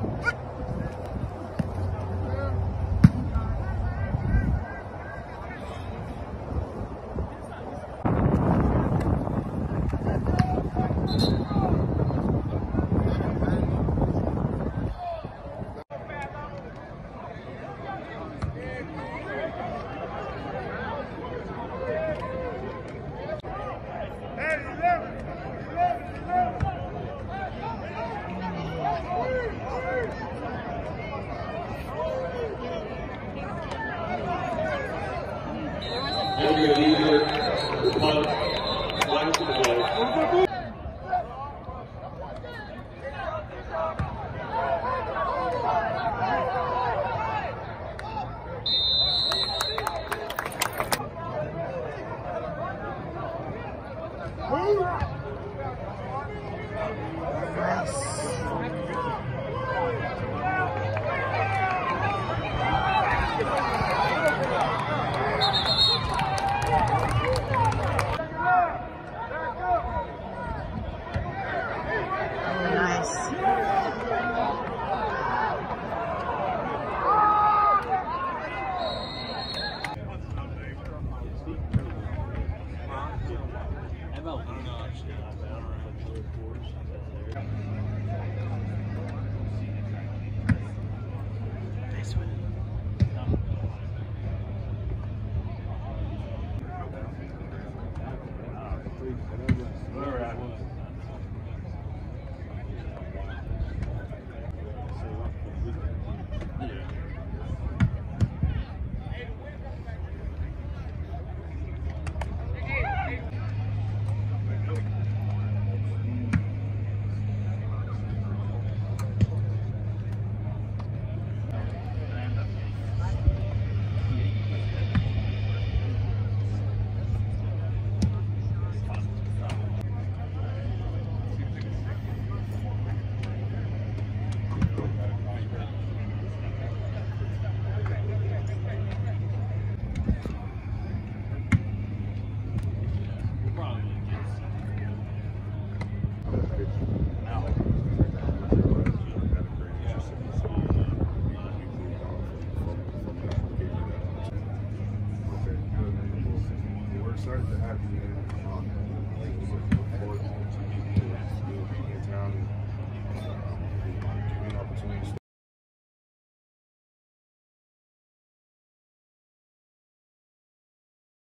Good. will be a leader of one to the world. Nice Starting to have